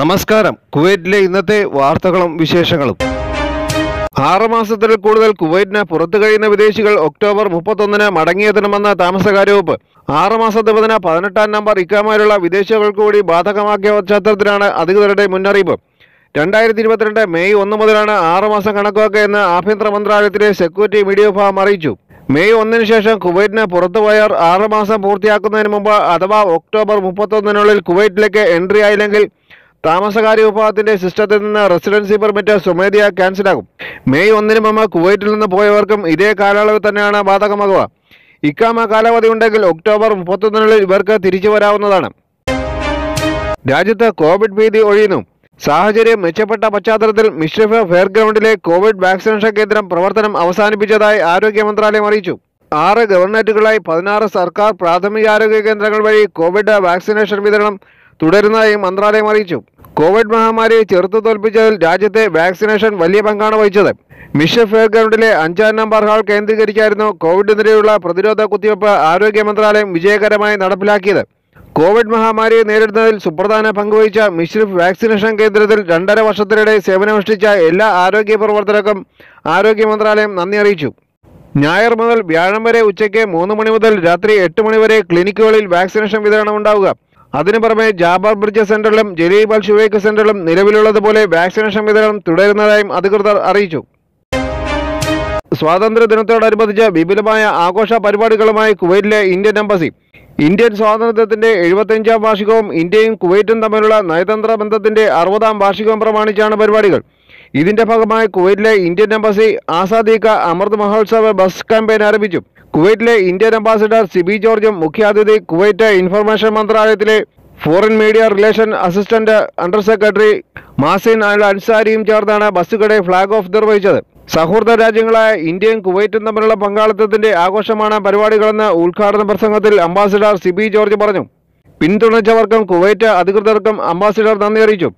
നമസ്കാരം. കുവൈറ്റിലെ ഇന്നത്തെ വാർത്തകളും വിശേഷങ്ങളും. ആറ് മാസത്തിൽ കൂടുതൽ കുവൈറ്റിന് പുറത്തു കഴിയുന്ന വിദേശികൾ ഒക്ടോബർ മുപ്പത്തൊന്നിന് മടങ്ങിയെത്തണമെന്ന താമസകാര്യവകുപ്പ്. വകുപ്പ് ആറ് മാസ ദിവസന പതിനെട്ടാം നമ്പർ ഇക്കാമാരുള്ള വിദേശികൾക്ക് കൂടി ബാധകമാക്കിയ പശ്ചാത്തലത്തിലാണ് അധികൃതരുടെ മുന്നറിയിപ്പ്. രണ്ടായിരത്തി ഇരുപത്തിരണ്ട് മെയ് ഒന്ന് മുതലാണ് ആറ് മാസം എന്ന് ആഭ്യന്തര മന്ത്രാലയത്തിലെ സെക്യൂരിറ്റി മീഡിയ വിഭാഗം അറിയിച്ചു. മെയ് ഒന്നിന് ശേഷം കുവൈറ്റിന് പുറത്തുപോയവർ ആറ് മാസം പൂർത്തിയാക്കുന്നതിന് മുമ്പ് അഥവാ ഒക്ടോബർ മുപ്പത്തൊന്നിനുള്ളിൽ കുവൈറ്റിലേക്ക് എൻട്രി ആയില്ലെങ്കിൽ താമസകാര്യ വിഭാഗത്തിന്റെ സിസ്റ്റത്തിൽ നിന്ന് റെസിഡൻസി പെർമിറ്റ് സ്വമേധയാ ക്യാൻസലാകും. മെയ് ഒന്നിന് മുമ്പ് കുവൈറ്റിൽ നിന്ന് പോയവർക്കും ഇതേ കാലയളവ് തന്നെയാണ് ബാധകമാകുക. ഇക്കാമ കാലാവധി ഉണ്ടെങ്കിൽ ഒക്ടോബർ മുപ്പത്തൊന്നിനുള്ളിൽ ഇവർക്ക് തിരിച്ചു വരാവുന്നതാണ്. രാജ്യത്ത് കോവിഡ് ഭീതി ഒഴിയുന്നു. സാഹചര്യം മെച്ചപ്പെട്ട പശ്ചാത്തലത്തിൽ മിഷ്രിഫ് ഫെയർഗ്രൗണ്ടിലെ കോവിഡ് വാക്സിനേഷൻ കേന്ദ്രം പ്രവർത്തനം അവസാനിപ്പിച്ചതായി ആരോഗ്യ മന്ത്രാലയം അറിയിച്ചു. ആറ് ഗവൺമെന്റുകളായി പതിനാറ് സർക്കാർ പ്രാഥമികാരോഗ്യ കേന്ദ്രങ്ങൾ വഴി കോവിഡ് വാക്സിനേഷൻ വിതരണം തുടരുന്നതായും മന്ത്രാലയം അറിയിച്ചു. കോവിഡ് മഹാമാരിയെ ചെറുത്തു തോൽപ്പിച്ചതിൽ രാജ്യത്തെ വാക്സിനേഷൻ വലിയ പങ്കാണ് വഹിച്ചത്. മിഷൻ ഫെയർഗ്രൗണ്ടിലെ അഞ്ചാം നമ്പർ ഹാൾ കേന്ദ്രീകരിച്ചായിരുന്നു കോവിഡിനെതിരെയുള്ള പ്രതിരോധ കുത്തിവയ്പ് ആരോഗ്യ മന്ത്രാലയം വിജയകരമായി നടപ്പിലാക്കിയത്. കോവിഡ് മഹാമാരിയെ നേരിടുന്നതിൽ സുപ്രധാന പങ്കുവഹിച്ച മിഷ്രിഫ് വാക്സിനേഷൻ കേന്ദ്രത്തിൽ രണ്ടര വർഷത്തിനിടെ സേവനമനുഷ്ഠിച്ച എല്ലാ ആരോഗ്യ പ്രവർത്തകർക്കും ആരോഗ്യ മന്ത്രാലയം നന്ദി അറിയിച്ചു. ഞായർ മുതൽ വ്യാഴം വരെ ഉച്ചയ്ക്ക് മൂന്ന് മണി മുതൽ രാത്രി എട്ട് മണി വരെ ക്ലിനിക്കുകളിൽ വാക്സിനേഷൻ വിതരണം ഉണ്ടാവുക. അതിനു പുറമെ ജാബർ ബ്രിഡ്ജ് സെന്ററിലും ജലീബ് അൽ ഷുവൈക്ക് സെന്ററിലും നിലവിലുള്ളതുപോലെ വാക്സിനേഷൻ വിതരണം തുടരുന്നതായും അധികൃതർ അറിയിച്ചു. സ്വാതന്ത്ര്യ ദിനത്തോടനുബന്ധിച്ച് വിപുലമായ ആഘോഷ പരിപാടികളുമായി കുവൈറ്റിലെ ഇന്ത്യൻ എംബസി ഇന്ത്യൻ സ്വാതന്ത്ര്യത്തിന്റെ എഴുപത്തിയഞ്ചാം വാർഷികവും ഇന്ത്യയും കുവൈറ്റും തമ്മിലുള്ള നയതന്ത്ര ബന്ധത്തിന്റെ അറുപതാം വാർഷികവും പ്രമാണിച്ചാണ് പരിപാടികൾ. ഇതിന്റെ ഭാഗമായി കുവൈറ്റിലെ ഇന്ത്യൻ എംബസി ആസാദി കാ അമൃത് മഹോത്സവ ബസ് ക്യാമ്പയിൻ ആരംഭിച്ചു. കുവൈറ്റിലെ ഇന്ത്യൻ അംബാസിഡർ സിബി ജോർജും മുഖ്യാതിഥി കുവൈറ്റ് ഇൻഫർമേഷൻ മന്ത്രാലയത്തിലെ foreign media relation assistant under secretary Mazin Al അൻസാരിയും ചേർന്നാണ് ബസ്സുകളുടെ ഫ്ളാഗ് ഓഫ് നിർവഹിച്ചത്. സൗഹൃദ രാജ്യങ്ങളായ ഇന്ത്യയും കുവൈറ്റും തമ്മിലുള്ള പങ്കാളിത്തത്തിന്റെ ആഘോഷമാണ് പരിപാടികളെന്ന് ഉദ്ഘാടന പ്രസംഗത്തിൽ അംബാസിഡർ സിബി ജോർജ് പറഞ്ഞു. പിന്തുണച്ചവർക്കും കുവൈറ്റ് അധികൃതർക്കും അംബാസിഡർ നന്ദി അറിയിച്ചു.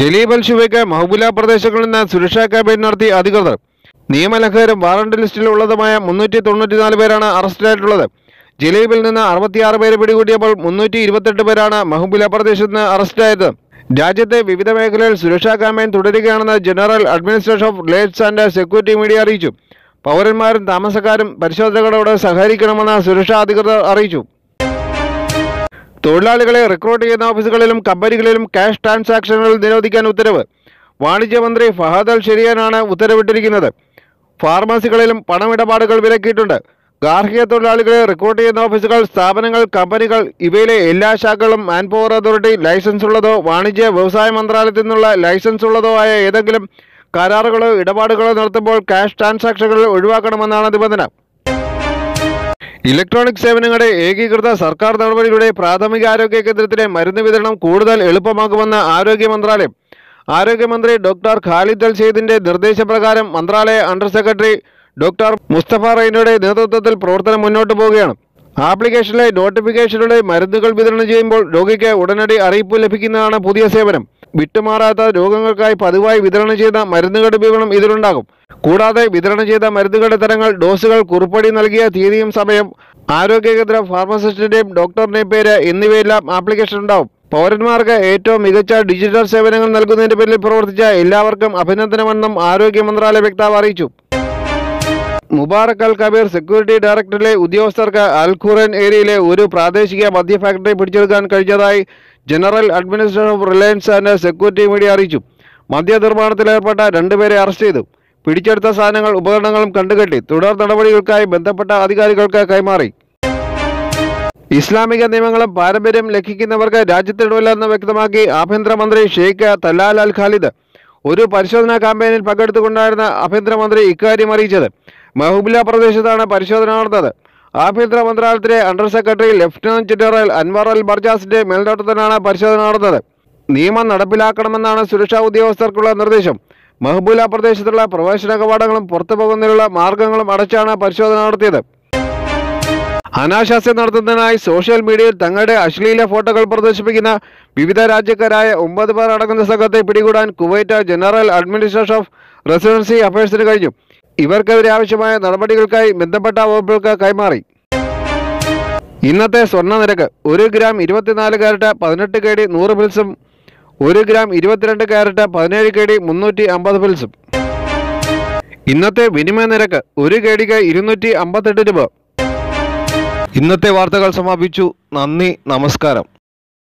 ജലീബൽ ഷുവയ്ക്ക് മഹബുല പ്രദേശങ്ങളിൽ നിന്ന് സുരക്ഷാ ക്യാമ്പയിൻ നടത്തി അധികൃതർ. നിയമലംഘകരും വാറണ്ട് ലിസ്റ്റിലുള്ളതുമായ മുന്നൂറ്റി തൊണ്ണൂറ്റിനാല് പേരാണ് അറസ്റ്റിലായിട്ടുള്ളത് ജലീബിൽ നിന്ന് അറുപത്തിയാറ് പേര് പിടികൂടിയപ്പോൾ മുന്നൂറ്റി ഇരുപത്തെട്ട് പേരാണ് മഹബുല പ്രദേശത്ത് നിന്ന് അറസ്റ്റിലായത് രാജ്യത്തെ വിവിധ മേഖലയിൽ സുരക്ഷാ ക്യാമ്പയിൻ തുടരുകയാണെന്ന് ജനറൽ അഡ്മിനിസ്ട്രേഷൻ ഓഫ് ലേറ്റ്സ് ആൻഡ് സെക്യൂരിറ്റി മീഡിയ അറിയിച്ചു. പൗരന്മാരും താമസക്കാരും പരിശോധനകളോട് സഹകരിക്കണമെന്ന് സുരക്ഷാ അധികൃതർ അറിയിച്ചു. തൊഴിലാളികളെ റിക്രൂട്ട് ചെയ്യുന്ന ഓഫീസുകളിലും കമ്പനികളിലും ക്യാഷ് ട്രാൻസാക്ഷനുകൾ നിരോധിക്കാൻ ഉത്തരവ്. വാണിജ്യമന്ത്രി ഫഹദ് ഷെരിയാനാണ് ഉത്തരവിട്ടിരിക്കുന്നത്. ഫാർമസികളിലും പണമിടപാടുകൾ വിലക്കിയിട്ടുണ്ട്. ഗാർഹിക തൊഴിലാളികളെ റിക്രൂട്ട് ചെയ്യുന്ന ഓഫീസുകൾ സ്ഥാപനങ്ങൾ കമ്പനികൾ ഇവയിലെ എല്ലാ ശാഖകളും മാൻ പവർ അതോറിറ്റി ലൈസൻസ് ഉള്ളതോ വാണിജ്യ വ്യവസായ മന്ത്രാലയത്തിൽ നിന്നുള്ള ലൈസൻസ് ഉള്ളതോ ആയ ഏതെങ്കിലും കരാറുകളോ ഇടപാടുകളോ നടത്തുമ്പോൾ ക്യാഷ് ട്രാൻസാക്ഷനുകൾ ഒഴിവാക്കണമെന്നാണ് നിബന്ധന. ഇലക്ട്രോണിക് സേവനങ്ങളുടെ ഏകീകൃത സർക്കാർ നടപടികളുടെ പ്രാഥമിക ആരോഗ്യ കേന്ദ്രത്തിലെ മരുന്ന് വിതരണം കൂടുതൽ എളുപ്പമാക്കുമെന്ന് ആരോഗ്യ മന്ത്രാലയം. ആരോഗ്യമന്ത്രി ഡോക്ടർ ഖാലിദ് അൽ സെയ്ദിന്റെ നിർദ്ദേശപ്രകാരം മന്ത്രാലയ അണ്ടർ സെക്രട്ടറി ഡോക്ടർ മുസ്തഫ റൈനയുടെ നേതൃത്വത്തിൽ പ്രവർത്തനം മുന്നോട്ട് പോവുകയാണ്. ആപ്ലിക്കേഷനിലെ നോട്ടിഫിക്കേഷനിലൂടെ മരുന്നുകൾ വിതരണം ചെയ്യുമ്പോൾ രോഗിക്ക് ഉടനടി അറിയിപ്പ് ലഭിക്കുന്നതാണ് പുതിയ സേവനം. വിട്ടുമാറാത്ത രോഗങ്ങൾക്കായി പതിവായി വിതരണം ചെയ്ത മരുന്നുകളുടെ വിവരണം ഇതിലുണ്ടാകും. കൂടാതെ വിതരണം ചെയ്ത മരുന്നുകളുടെ തരങ്ങൾ ഡോസുകൾ കുറിപ്പടി നൽകിയ തീയതിയും സമയം ആരോഗ്യ കേന്ദ്ര ഫാർമസിസ്റ്റിന്റെയും ഡോക്ടറിന്റെയും പേര് എന്നിവയെല്ലാം ആപ്ലിക്കേഷൻ ഉണ്ടാവും പൗരന്മാർക്ക് ഏറ്റവും മികച്ച ഡിജിറ്റൽ സേവനങ്ങൾ നൽകുന്നതിന്റെ പേരിൽ പ്രവർത്തിച്ച എല്ലാവർക്കും അഭിനന്ദനമെന്നും ആരോഗ്യ മന്ത്രാലയ വക്താവ് അറിയിച്ചു. മുബാറക് അൽ കബീർ സെക്യൂരിറ്റി ഡയറക്ടറിലെ ഉദ്യോഗസ്ഥർക്ക് അൽ ഖുറൻ ഏരിയയിലെ ഒരു പ്രാദേശിക മദ്യ ഫാക്ടറി പിടിച്ചെടുക്കാൻ കഴിഞ്ഞതായി general administration of relations and security media അറിയിച്ചു. മദ്യ നിർമ്മാണത്തിലേർപ്പെട്ട രണ്ടുപേരെ അറസ്റ്റ് ചെയ്തു. പിടിച്ചെടുത്ത സാധനങ്ങൾ ഉപകരണങ്ങളും കണ്ടുകെട്ടി. തുടർ നടപടികൾക്കായി ബന്ധപ്പെട്ട അധികാരികൾക്ക് കൈമാറി. ഇസ്ലാമിക നിയമങ്ങളും പാരമ്പര്യം ലംഘിക്കുന്നവർക്ക് രാജ്യത്തിടവില്ലെന്ന് വ്യക്തമാക്കി ആഭ്യന്തരമന്ത്രി ഷെയ്ഖ് തലാൽ അൽ ഖാലിദ്. ഒരു പരിശോധനാ ക്യാമ്പയിനിൽ പങ്കെടുത്തുകൊണ്ടായിരുന്ന ആഭ്യന്തരമന്ത്രി ഇക്കാര്യം അറിയിച്ചത്. മഹബൂല പ്രദേശത്താണ് പരിശോധന നടന്നത്. ആഭ്യന്തര മന്ത്രാലയത്തിലെ under secretary lieutenant general Anwar Al ബർജാസിന്റെ മേൽനോട്ടത്തിലാണ് പരിശോധന നടന്നത്. നിയമം നടപ്പിലാക്കണമെന്നാണ് സുരക്ഷാ ഉദ്യോഗസ്ഥർക്കുള്ള നിർദ്ദേശം. മെഹബൂല പ്രദേശത്തുള്ള പ്രവേശന കവാടങ്ങളും പുറത്തു പോകുന്നതിനുള്ള മാർഗങ്ങളും അടച്ചാണ് പരിശോധന നടത്തിയത്. അനാശാസ്യം നടത്തുന്നതിനായി സോഷ്യൽ മീഡിയയിൽ തങ്ങളുടെ അശ്ലീല ഫോട്ടോകൾ പ്രദർശിപ്പിക്കുന്ന വിവിധ രാജ്യക്കാരായ ഒമ്പത് പേർ അടങ്ങുന്ന സംഘത്തെ പിടികൂടാൻ Kuwait general administration of residency അഫയേഴ്സിന് കഴിഞ്ഞു. ഇവർക്കെതിരെ ആവശ്യമായ നടപടികൾക്കായി ബന്ധപ്പെട്ട വകുപ്പുകൾക്ക് കൈമാറി. ഇന്നത്തെ സ്വർണ നിരക്ക് ഒരു ഗ്രാം ഇരുപത്തിനാല് കാരറ്റ് പതിനെട്ട് കെ ഡി നൂറ് പിൽസും ഒരു ഗ്രാം ഇരുപത്തിരണ്ട് കാരറ്റ് പതിനേഴ് കെ ഡി മുന്നൂറ്റി അമ്പത് പിൽസും. ഇന്നത്തെ വിനിമയ നിരക്ക് ഒരു കേടിക്ക് ഇരുന്നൂറ്റി അമ്പത്തെട്ട് രൂപ. ഇന്നത്തെ വാർത്തകൾ സമാപിച്ചു. നന്ദി നമസ്കാരം.